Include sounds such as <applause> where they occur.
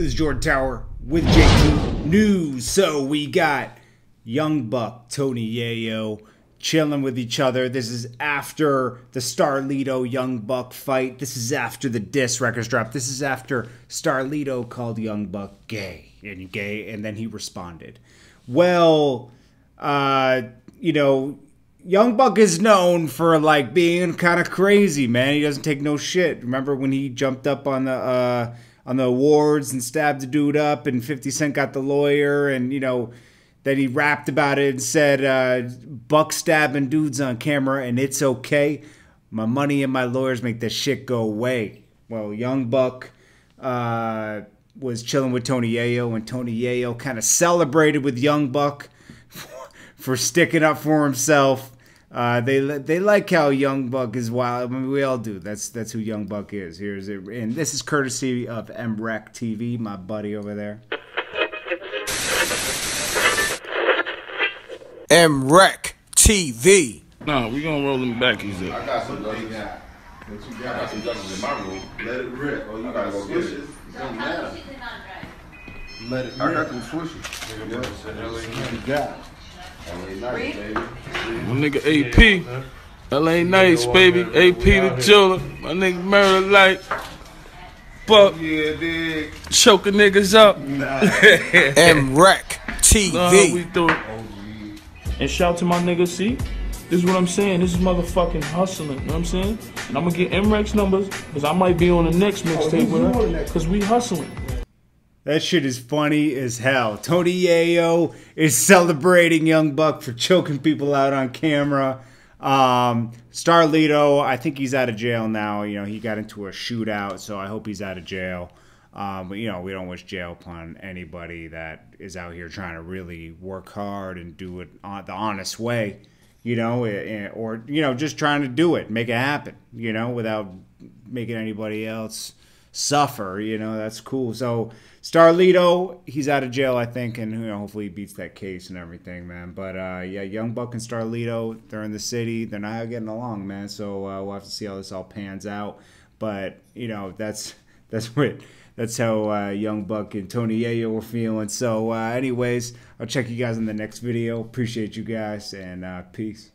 This is Jordan Tower with JT News. So we got Young Buck, Tony Yayo chilling with each other. This is after the Starlito Young Buck fight. This is after the diss records drop. This is after Starlito called Young Buck gay and gay, and then he responded. Well, uh, you know, Young Buck is known for like being kind of crazy, man. He doesn't take no shit. Remember when he jumped up on the uh, on the awards and stabbed the dude up, and Fifty Cent got the lawyer, and you know that he rapped about it and said, uh, "Buck stabbing dudes on camera, and it's okay. My money and my lawyers make this shit go away." Well, Young Buck uh, was chilling with Tony Yayo, and Tony Yayo kind of celebrated with Young Buck <laughs> for sticking up for himself. Uh, they they like how Young Buck is wild. I mean, we all do. That's that's who Young Buck is. Here's it, and this is courtesy of MREC TV, my buddy over there. MREC TV. No, we gonna roll them back. He said. I got some What you got? You got? I got some justice in my room. Let it rip. Oh, you gotta go get it. It don't matter. Let it rip. I got them swishes. What you got? LA nice. My nigga AP. LA nice, baby. AP the jeweler. My nigga Murder Light. Buck. Yeah, dig. Choking niggas up. MREC Know how we TV. do it. And shout to my nigga, see? This is what I'm saying. This is motherfucking hustling. You know what I'm saying? And I'm gonna get MREX numbers because I might be on the next mixtape with her. Because we hustling. That shit is funny as hell. Tony Yayo is celebrating Young Buck for choking people out on camera. Um, Starlito, I think he's out of jail now. You know, he got into a shootout, so I hope he's out of jail. Um, but you know, we don't wish jail upon anybody that is out here trying to really work hard and do it on the honest way. You know, eh, or you know, just trying to do it, make it happen. You know, without making anybody else suffer. You know, that's cool. So Starlito, he's out of jail, I think, and you know, hopefully he beats that case and everything, man. But uh, yeah, Young Buck and Starlito, they're in the city. They're not getting along, man. So uh, we'll have to see how this all pans out. But you know, that's <laughs> that's what that's how uh, Young Buck and Tony Yayo were feeling. So, uh, anyways, I'll check you guys in the next video. Appreciate you guys and uh, peace.